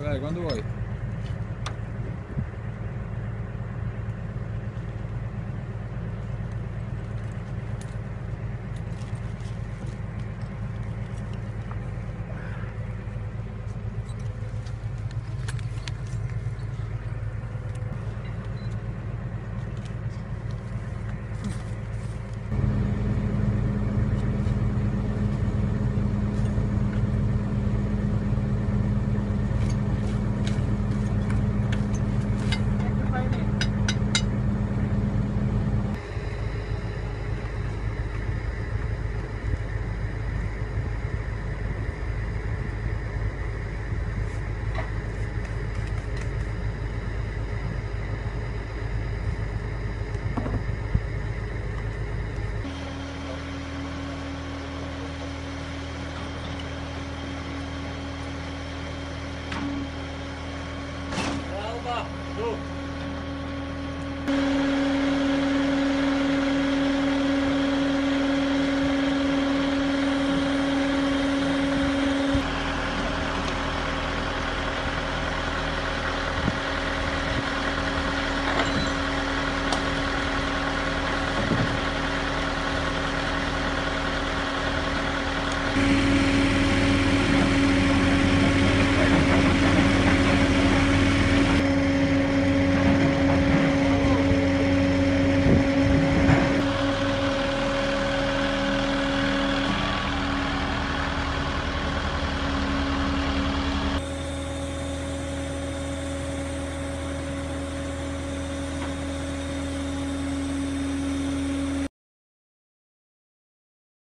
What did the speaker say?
velho, quando vai?